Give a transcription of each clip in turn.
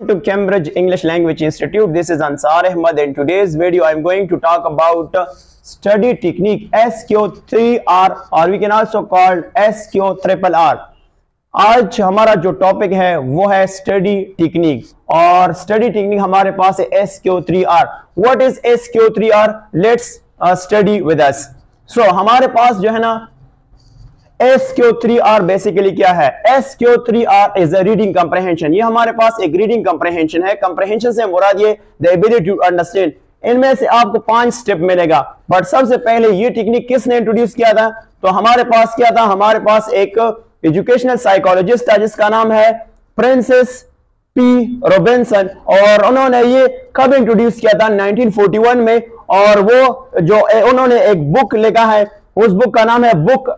to Cambridge English Language Institute. This is Ansar Ahmad. In today's video, I'm going to talk about uh, study technique SQ3R or we can also call SQ3R. आज हमारा जो topic है वो है study technique और study technique हमारे पास है S Q three R what is S Q three R let's study with us so हमारे पास जो है ना S Q three R basically क्या है? S Q three R is a reading comprehension ये हमारे पास एक रीडिंग कंप्रहेंशन है। कंप्रहेंशन से मुराद ये द एबिलिटी टू अंडरस्टैंड इनमें से आपको पाँच स्टेप मिलेगा। बट सबसे पहले ये टेक्निक किसने इंट्रोड्यूस किया था? तो हमारे पास क्या था? हमारे पास एक एजुकेशनल साइकोलॉजिस्ट था, जिसका नाम है प्रिंसेस पी रोबिन्सन और उन्होंने ये कब इंट्रोड्यूस किया था? 1941 में। और वो जो उन्होंने एक बुक लिखा है उस बुक का नाम है बुक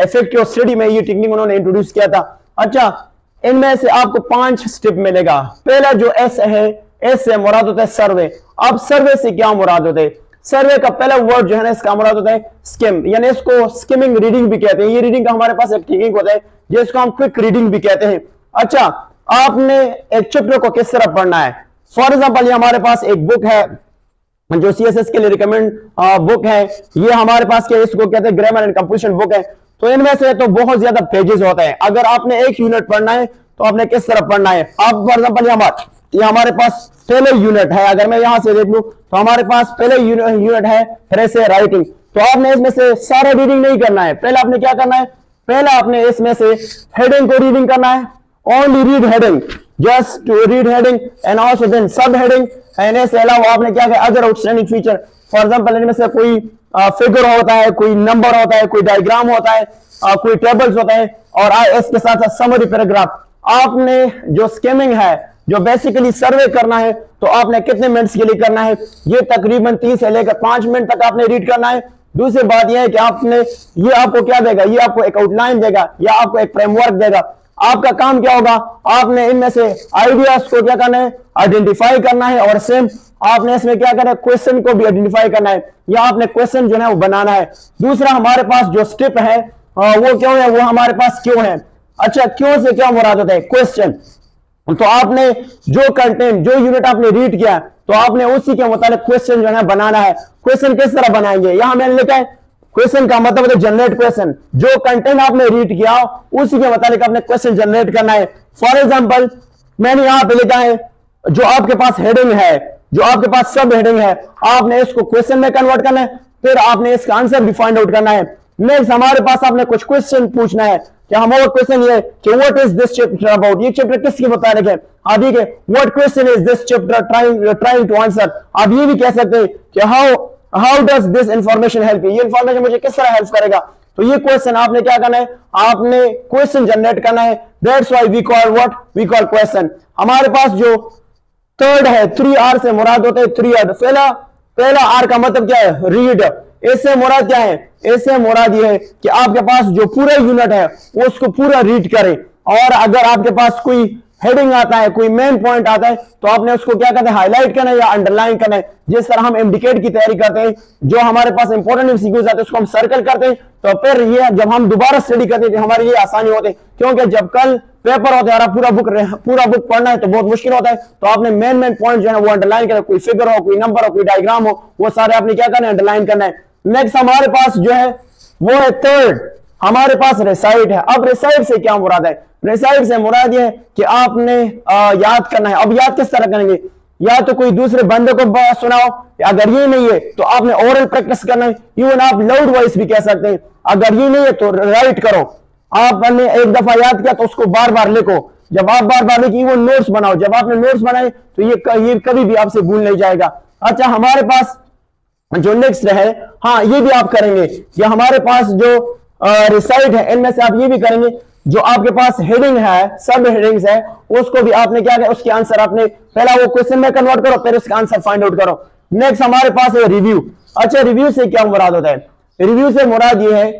इफ़ेक्टिव स्टडी में ये टेक्निक उन्होंने इंट्रोड्यूस किया था। अच्छा इनमें से आपको पाँच स्टेप मिलेगा। पहला जो एस है एस से मुराद होता है सर्वे। अब सर्वे से क्या मुराद होते हैं? सर्वे का पहला वर्ड जो है ना, इसका मुराद होता है स्किम यानी इसको स्किमिंग रीडिंग भी कहते हैं। ये रीडिंग का हमारे पास एक टेक्निक होता है, जिसको हम क्विक रीडिंग भी कहते हैं। अच्छा आपने एक चैप्टर को किस तरह पढ़ना है? फॉर एग्ज़ाम्पल ये हमारे पास एक बुक है जो सीएसएस के लिए रिकमेंड बुक है, ये हमारे पास क्या इसको कहते हैं ग्रामर एंड कंपोजिशन बुक है। तो इनमें से तो बहुत ज़्यादा पेजेस होते हैं। अगर आपने एक यूनिट पढ़ना है तो आपने किस तरह पढ़ना है? आप फॉर एग्ज़ाम्पल हमारे ये हमारे पास पहले यूनिट है। अगर मैं यहाँ से देख लू तो हमारे पास पहले यूनिट है, फिर से राइटिंग तो आपने इसमें से सारा रीडिंग नहीं करना है। पहले आपने क्या करना है? पहले आपने इसमें से हेडिंग को रीडिंग करना है। Only read heading to read heading and also then subheading and इसके अलावा आपने क्या किया? Other outstanding feature for example इनमें से कोई फिगर होता है कोई नंबर होता है कोई डायग्राम होता है आ, कोई टेबल्स होते हैं। और इसके साथ साथ समरी पैराग्राफ आपने जो स्केमिंग है जो बेसिकली सर्वे करना है तो आपने कितने मिनट्स के लिए करना है? ये तकरीबन तीस से लेकर पाँच मिनट तक आपने रीड करना है। दूसरी बात यह है कि आपने ये आपको क्या देगा? ये आपको एक आउटलाइन देगा या आपको एक फ्रेमवर्क देगा। आपका काम क्या होगा? आपने इनमें से आइडियाज़ को क्या करना है? आइडेंटिफाई करना है और सेम आपने इसमें क्या करना है? क्वेश्चन को भी आइडेंटिफाई करना है। या आपने क्वेश्चन जो है वो बनाना है। दूसरा हमारे पास जो स्टेप है वो क्यों है? वो हमारे पास क्यों है? अच्छा क्यों से क्या मुराद होता है? क्वेश्चन तो आपने जो कंटेंट जो यूनिट आपने रीड किया तो आपने उसी के मुताबिक क्वेश्चन जो है बनाना है। क्वेश्चन किस तरह बनाएँगे? यहाँ मैंने लिखा है क्वेश्चन का मतलब है जनरेट क्वेश्चन जो कंटेंट आपने रीड किया, उसी के मुताबिक आपने क्वेश्चन जनरेट करना है. फॉर एग्ज़ाम्पल मैंने यहाँ पे लिखा है, जो आपके पास हेडिंग है, जो आपके पास सब हेडिंग है, आपने इसको क्वेश्चन में कन्वर्ट करना है, फिर आपने इसका आंसर भी फाइंड आउट करना है. नेक्स्ट हमारे पास आपने कुछ क्वेश्चन पूछना है. कि हमारा क्वेश्चन ये, कि what is this chapter about ये चैप्टर किसके मुताबिक है? आप ये what question is this chapter trying trying to answer आप ये भी कह सकते हैं कि how how does this information help ये इंफॉर्मेशन मुझे किस तरह हेल्प करेगा? तो ये क्वेश्चन आपने क्या करना है? आपने क्वेश्चन जनरेट करना है। That's why we call what we call question हमारे पास जो थर्ड है थ्री आर से मुराद होते हैं थ्री आर पहला पहला आर का मतलब क्या है? रीड इससे मुराद क्या है? इससे मुराद ये है कि आपके पास जो पूरा यूनिट है, उसको पूरा रीड करें। और अगर आपके पास कोई हेडिंग आता है, कोई मेन पॉइंट आता है तो आपने उसको क्या कहते हैं हाईलाइट करना है या अंडरलाइन करना है। जिस तरह हम इंडिकेट की तैयारी करते हैं, जो हमारे पास इंपॉर्टेंट एमसीक्यूज आते हैं, उसको हम सर्कल करते हैं। तो फिर ये, जब हम दोबारा स्टडी करते हैं तो हमारे लिए आसानी होते हैं। क्योंकि जब कल पेपर होता है पूरा बुक पूरा बुक पढ़ना है तो बहुत मुश्किल होता है। तो आपने मेन मेन पॉइंट जो है, वो अंडरलाइन करना कोई फिगर हो, कोई नंबर हो, कोई डायग्राम हो, वो सारे आपने क्या करना है अंडरलाइन करना है। नेक्स्ट हमारे पास जो है, वो है थर्ड हमारे पास रिसाइट है। अब रिसाइट से क्या मुराद है? रिसाइट से मुराद है कि आपने आ, याद करना है। अब याद किस तरह करेंगे? या तो कोई दूसरे बंदे को सुनाओ अगर ये नहीं है तो आपने ओरल प्रैक्टिस करना है। इवन आप लाउड वॉइस भी कह सकते हैं। अगर ये नहीं है तो राइट करो। आपने एक दफ़ा याद किया तो उसको बार बार लिखो। जब आप बार बार लिखी वो नोट्स बनाओ। जब आपने नोट्स बनाए तो ये ये कभी भी आपसे भूल नहीं जाएगा। अच्छा हमारे पास जो नेक्स्ट है हाँ ये भी आप करेंगे। ये हमारे पास जो रिसाइट है इनमें से आप ये भी करेंगे। जो आपके पास हेडिंग है सब हेडिंग्स है उसको भी आपने क्या किया? उसके आंसर आपने पहला वो क्वेश्चन में कन्वर्ट करो फिर उसका आंसर फाइंड आउट करो। नेक्स्ट हमारे पास है रिव्यू अच्छा रिव्यू से क्या मुराद होता है? रिव्यू से मुराद ये है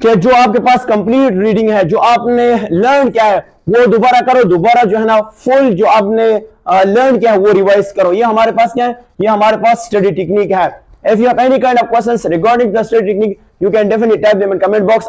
कि जो आपके पास कंप्लीट रीडिंग है जो आपने लर्न किया है वो दोबारा करो दोबारा जो है ना फुल जो आपने लर्न किया है वो रिवाइज करो। ये हमारे पास क्या है? ये हमारे पास स्टडी टेक्निक है। If you have any kind of questions regarding the study technique, you can definitely type them in comment box.